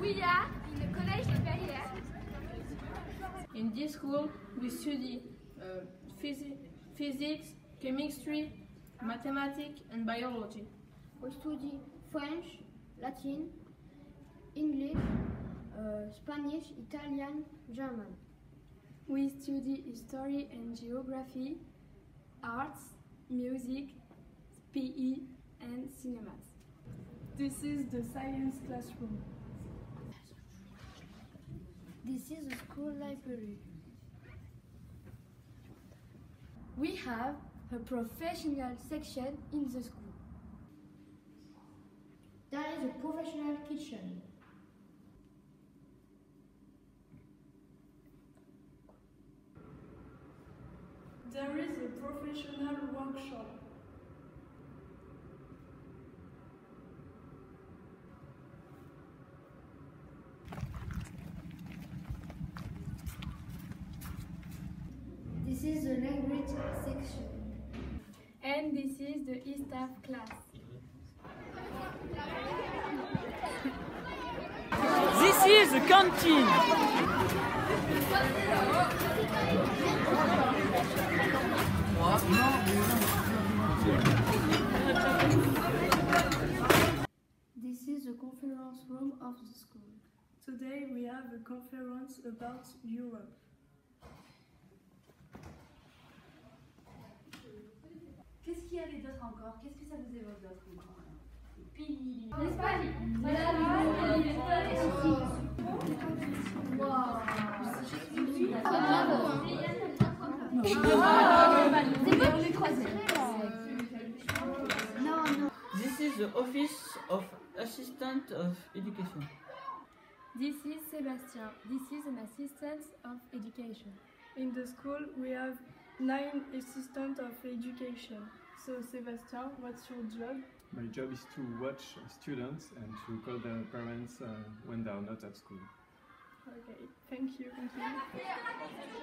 We are in the Collège de Perrières. In this school, we study uh, physi- physics, chemistry, mathematics, and biology. We study French, Latin, English, uh, Spanish, Italian, German. We study history and geography, arts, music, PE, and cinemas. This is the science classroom. This is the school library. We have a professional section in the school. There is a professional kitchen. There is a professional workshop. Is the language section. And this is the e-staff class. This is the canteen. This is the conference room of the school. Today we have a conference about Europe. Qu'est-ce encore que ça vous évoque d'autre encore Pays, L'Espagne. This is the office of assistant of education. This is Sebastian. This is an assistant of education. In the school we have nine assistants of education. So Sebastian, what's your job? My job is to watch students and to call their parents uh, when they are not at school. Okay, thank you. Thank you.